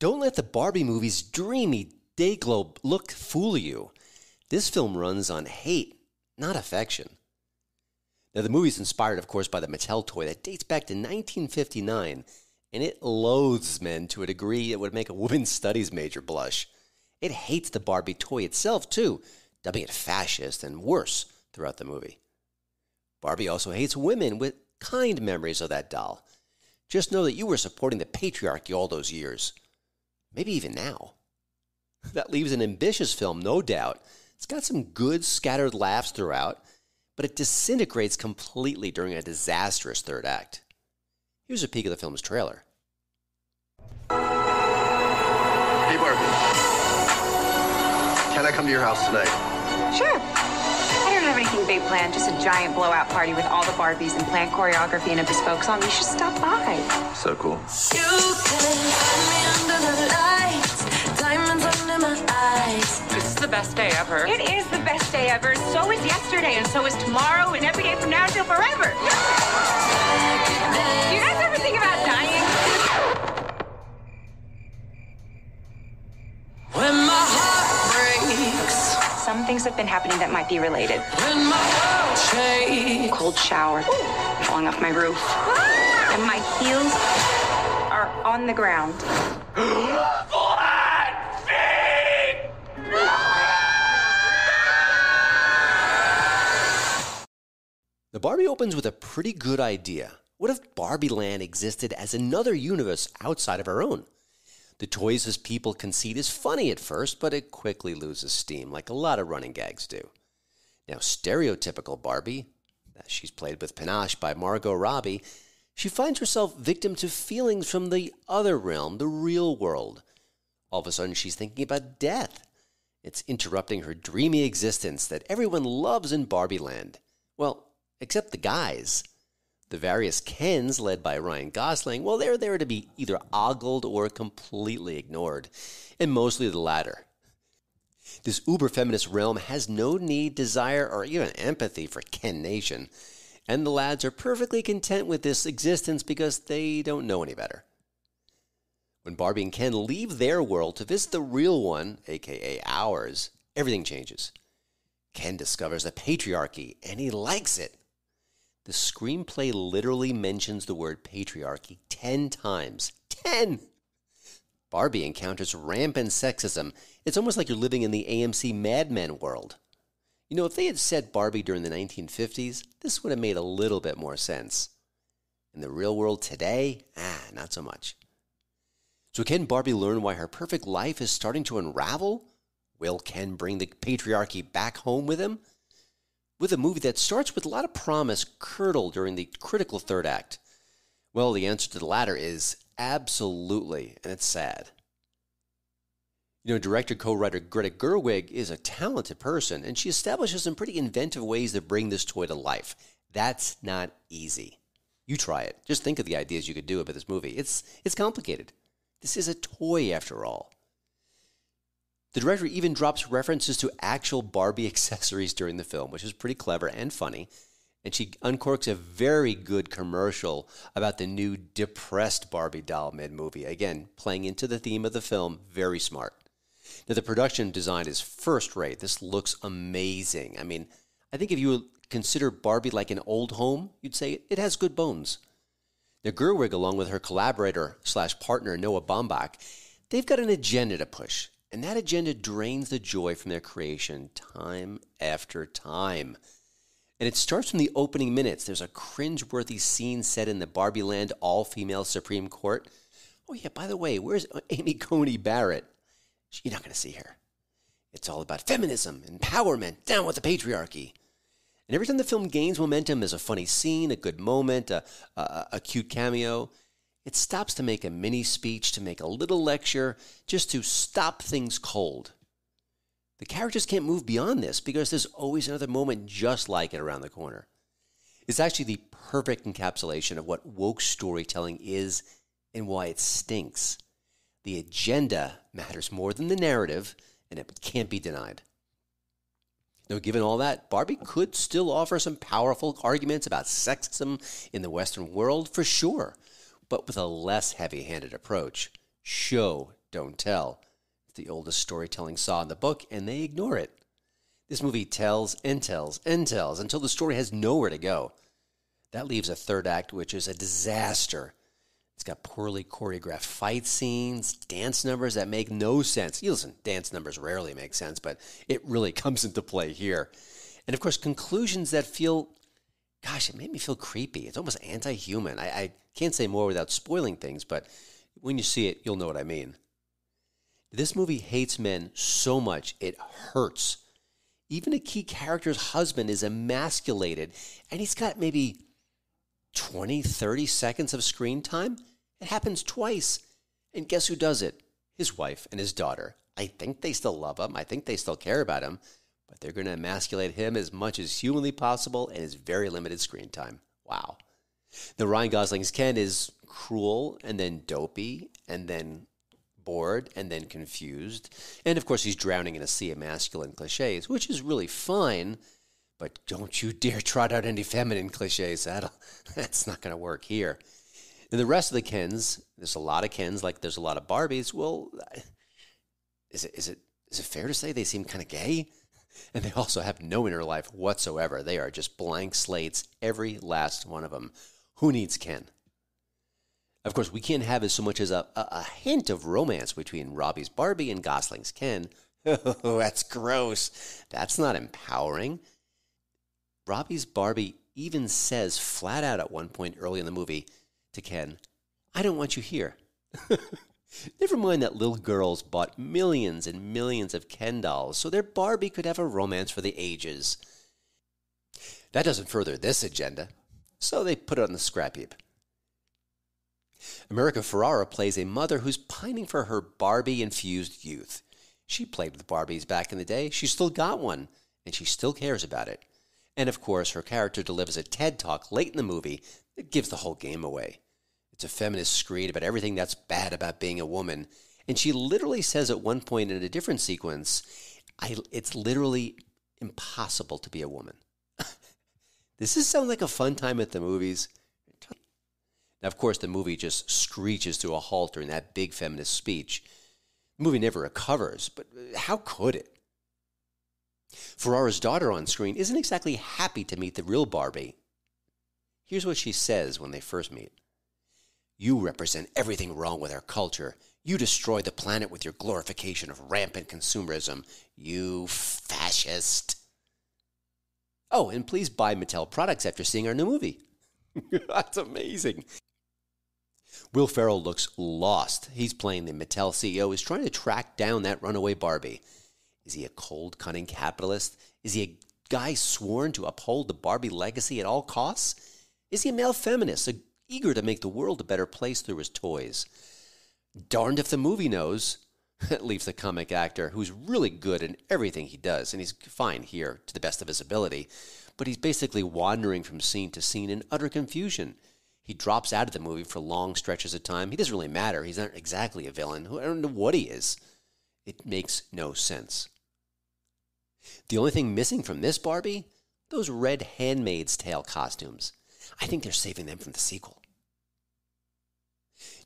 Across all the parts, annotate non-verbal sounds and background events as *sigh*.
Don't let the Barbie movie's dreamy Day-Glo look fool you. This film runs on hate, not affection. Now, the movie is inspired, of course, by the Mattel toy that dates back to 1959, and it loathes men to a degree that would make a women's *laughs* studies major blush. It hates the Barbie toy itself, too, dubbing it fascist and worse throughout the movie. Barbie also hates women with kind memories of that doll. Just know that you were supporting the patriarchy all those years. Maybe even now. *laughs* That leaves an ambitious film, no doubt. It's got some good scattered laughs throughout, but it disintegrates completely during a disastrous third act. Here's a peek of the film's trailer. Hey, Barbie. Can I come to your house tonight? Sure. I don't have anything big planned, just a giant blowout party with all the Barbies and planned choreography and a bespoke song. You should stop by. So cool. You can find me under the lights, diamonds under my eyes. This is the best day ever. It is the best day ever. So is yesterday, and so is tomorrow, and every day from now until forever. Some things have been happening that might be related. when my. Cold shower, falling off my roof, and my heels are on the ground. The Barbie opens with a pretty good idea. What if Barbie Land existed as another universe outside of our own? The toys as people concede is funny at first, but it quickly loses steam, like a lot of running gags do. Now, stereotypical Barbie, as she's played with panache by Margot Robbie, she finds herself victim to feelings from the other realm, the real world. All of a sudden, she's thinking about death. It's interrupting her dreamy existence that everyone loves in Barbie Land. Well, except the guys. The various Kens, led by Ryan Gosling, well, they're there to be either ogled or completely ignored, and mostly the latter. This uber feminist realm has no need, desire, or even empathy for Ken Nation, and the lads are perfectly content with this existence because they don't know any better. When Barbie and Ken leave their world to visit the real one, aka ours, everything changes. Ken discovers the patriarchy and he likes it. The screenplay literally mentions the word patriarchy 10 times. 10! Barbie encounters rampant sexism. It's almost like you're living in the AMC Mad Men world. You know, if they had said Barbie during the 1950s, this would have made a little bit more sense. In the real world today, ah, not so much. So, can Barbie learn why her perfect life is starting to unravel? Will Ken bring the patriarchy back home with him? With a movie that starts with a lot of promise curdled during the critical third act? Well, the answer to the latter is absolutely, and it's sad. You know, director co writer Greta Gerwig is a talented person, and she establishes some pretty inventive ways to bring this toy to life. That's not easy. You try it. Just think of the ideas you could do about this movie. It's, it's complicated. This is a toy, after all. The director even drops references to actual Barbie *laughs* accessories during the film, which is pretty clever and funny. And she uncorks a very good commercial about the new depressed Barbie doll mid movie. Again, playing into the theme of the film, very smart. Now, the production design is first rate. This looks amazing. I mean, I think if you consider Barbie like an old home, you'd say it has good bones. Now, Gerwig, along with her collaborator slash partner Noah Baumbach, they've got an agenda to push, and that agenda drains the joy from their creation time after time. And it starts from the opening minutes. There's a cringe-worthy scene set in the Barbie Land all-female Supreme Court. Oh yeah, by the way, where's Amy Coney Barrett? You're not going to see her. It's all about feminism, empowerment, down with the patriarchy. And every time the film gains momentum, there's a funny scene, a good moment, a, a, a cute cameo. It stops to make a mini speech, to make a little lecture, just to stop things cold. The characters can't move beyond this because there's always another moment just like it around the corner. It's actually the perfect encapsulation of what woke storytelling is and why it stinks. The agenda matters more than the narrative, and it can't be denied. Now, given all that, Barbie could still offer some powerful arguments about sexism in the Western world, for sure, but with a less heavy handed approach. Show, don't tell. It's the oldest storytelling saw in the book, and they ignore it. This movie tells and tells and tells until the story has nowhere to go. That leaves a third act, which is a disaster. It's got poorly choreographed fight scenes, dance numbers that make no sense. You listen, dance numbers rarely make sense, but it really *laughs* comes into play here. And of course, conclusions that feel, gosh, it made me feel creepy. It's almost anti human. I, I can't say more without spoiling things, but when you see it, you'll know what I mean. This movie hates men so much, it hurts. Even a key character's husband is emasculated, and he's got maybe 20, 30 seconds of screen time. It happens twice. And guess who does it? His wife and his daughter. I think they still love him. I think they still care about him, but they're going to emasculate him as much as humanly possible in his very limited screen time. Wow. The Ryan Gosling's Ken is cruel and then dopey and then bored and then confused. And of course, he's drowning in a sea of masculine cliches, which is really fine. But don't you dare trot out any feminine cliches. That'll, *laughs* that's not going to work here. And the rest of the Kens, there's a lot of Kens, like there's a lot of Barbies. Well, is it is it is it fair to say they seem kind of gay? And they also have no inner life whatsoever. They are just blank slates, every last one of them. Who needs Ken? Of course, we can't have as so much as a, a, a hint of romance between Robbie's Barbie and Gosling's Ken. *laughs* Oh, that's gross. That's not empowering. Robbie's Barbie even says flat out at one point early in the movie to Ken, I don't want you here. *laughs* Never mind that little girls bought millions and millions of Ken dolls so their Barbie could have a romance for the ages. That doesn't further this agenda, so they put it on the scrap heap. America Ferrera plays a mother who's pining for her Barbie infused youth. She played with Barbies back in the day. She still got one, and she still cares about it. And of course, her character delivers a TED talk late in the movie that gives the whole game away. It's a feminist screed about everything that's bad about being a woman. And she literally says at one point in a different sequence, I, it's literally impossible to be a woman. Does *laughs* this sound like a fun time at the movies? Now, of course, the movie just screeches to a halt during that big feminist speech. The movie never recovers, but how could it? Ferrera's daughter on screen isn't exactly happy to meet the real Barbie. Here's what she says when they first meet You represent everything wrong with our culture. You destroy the planet with your glorification of rampant consumerism. You fascist. Oh, and please buy Mattel products after seeing our new movie. *laughs* That's amazing. Will Ferrell looks lost. He's playing the Mattel CEO, He's trying to track down that runaway Barbie. Is he a cold, cunning capitalist? Is he a guy sworn to uphold the Barbie legacy at all costs? Is he a male feminist, a, eager to make the world a better place through his toys? Darned if the movie knows. *laughs* Leaves the comic actor, who's really good in everything he does, and he's fine here to the best of his ability, but he's basically wandering from scene to scene in utter confusion. He drops out of the movie for long stretches of time. He doesn't really matter. He's not exactly a villain. I don't know what he is. It makes no sense. The only thing missing from this Barbie? Those red Handmaid's Tale costumes. I think they're saving them from the sequel.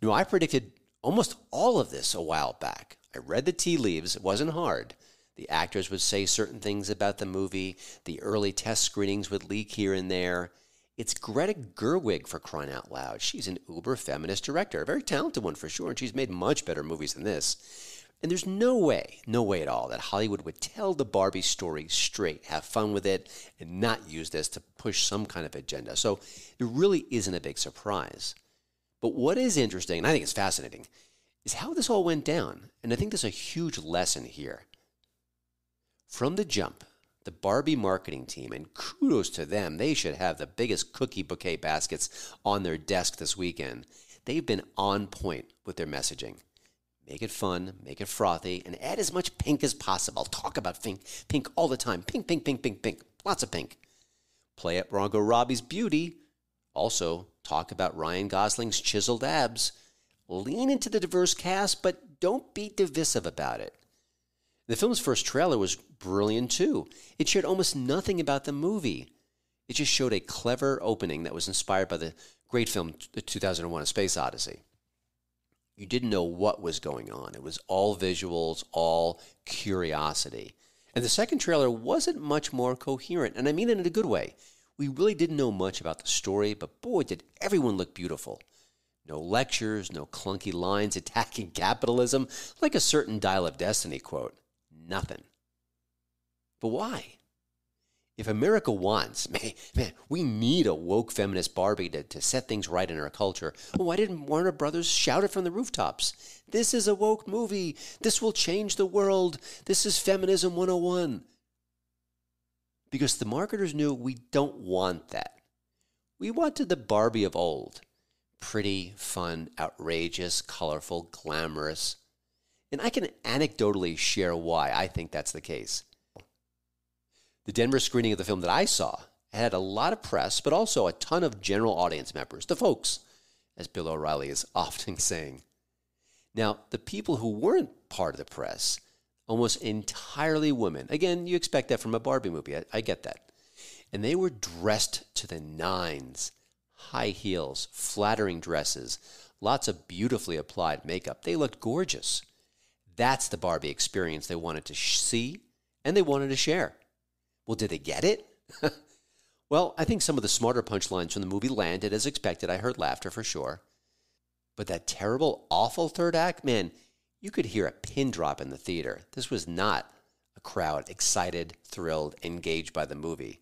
You know, I predicted almost all of this a while back. I read the tea leaves, it wasn't hard. The actors would say certain things about the movie, the early test screenings would leak here and there. It's Greta Gerwig for crying out loud. She's an uber feminist director, a very talented one for sure, and she's made much better movies than this. And there's no way, no way at all, that Hollywood would tell the Barbie story straight, have fun with it, and not use this to push some kind of agenda. So it really isn't a big surprise. But what is interesting, and I think it's fascinating, is how this all went down. And I think there's a huge lesson here. From the jump, the Barbie marketing team, and kudos to them, they should have the biggest cookie bouquet baskets on their desk this weekend. They've been on point with their messaging. Make it fun, make it frothy, and add as much pink as possible. Talk about pink, pink all the time. Pink, pink, pink, pink, pink. Lots of pink. Play up Margot Robbie's beauty. Also, talk about Ryan Gosling's chiseled abs. Lean into the diverse cast, but don't be divisive about it. The film's first trailer was brilliant too. It shared almost nothing about the movie. It just showed a clever opening that was inspired by the great film, The 2001 A Space Odyssey. You didn't know what was going on. It was all visuals, all curiosity. And the second trailer wasn't much more coherent, and I mean it in a good way. We really didn't know much about the story, but boy, did everyone look beautiful. No lectures, no clunky lines *laughs* attacking capitalism like a certain Dial of Destiny quote. Nothing. But why? If America wants, *laughs* man, man, we need a woke feminist Barbie to, to set things right in our culture. Why didn't Warner Brothers shout it from the rooftops? This is a woke movie. This will change the world. This is feminism 101. Because the marketers knew we don't want that. We wanted the Barbie of old pretty, fun, outrageous, colorful, glamorous. And I can anecdotally share why I think that's the case. The Denver screening of the film that I saw had a lot of press, but also a ton of general audience members, the folks, as Bill O'Reilly is *laughs* often saying. Now, the people who weren't part of the press, almost entirely women. Again, you expect that from a Barbie movie. I, I get that. And they were dressed to the nines high heels, flattering dresses, lots of beautifully applied makeup. They looked gorgeous. That's the Barbie experience they wanted to see and they wanted to share. Well, did they get it? *laughs* well, I think some of the smarter punchlines from the movie landed as expected. I heard laughter for sure. But that terrible, awful third act, man, you could hear a pin drop in the theater. This was not a crowd excited, thrilled, engaged by the movie.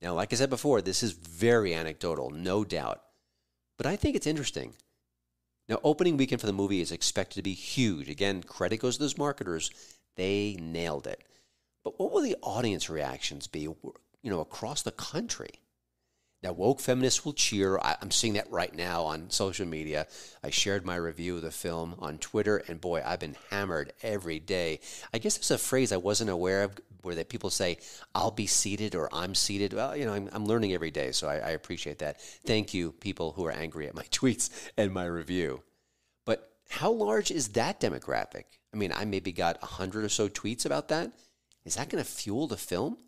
Now, like I said before, this is very anecdotal, no doubt. But I think it's interesting. Now, opening weekend for the movie is expected to be huge. Again, credit goes to those marketers. They nailed it. But what will the audience reactions be, you know, across the country? Now, woke feminists will cheer. I, am seeing that right now on social media. I shared my review of the film on Twitter, and boy, I've been hammered every day. I guess there's a phrase I wasn't aware of where that people say, "I'll be seated" or "I'm seated." Well, you know, I'm, I'm learning every day, so I, I appreciate that. Thank you, people who are angry at my *laughs* tweets and my review. But how large is that demographic? I mean, I maybe got a hundred or so tweets about that. Is that going to fuel the film?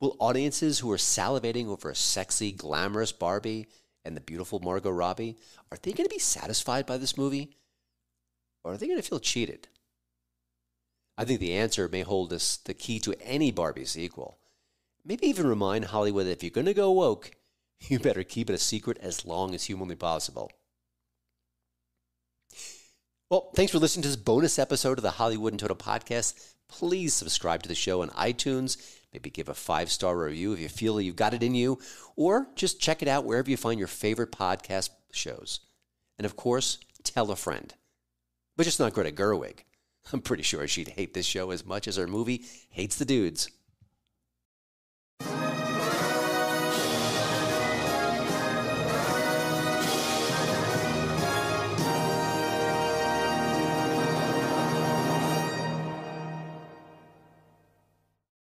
Will audiences who are salivating over a sexy, glamorous Barbie and the beautiful Margot Robbie, are they going to be satisfied by this movie? Or are they going to feel cheated? I think the answer may hold us the key to any Barbie sequel. Maybe even remind Hollywood that if you're going to go woke, *laughs* you better keep it a secret as long as humanly possible. Well, thanks for listening to this bonus episode of the Hollywood in Toto podcast. Please subscribe to the show on iTunes. Maybe give a five star review if you feel you've got it in you, or just check it out wherever you find your favorite podcast shows. And of course, tell a friend. But just not Greta Gerwig. I'm pretty sure she'd hate this show as much as her movie hates the dudes.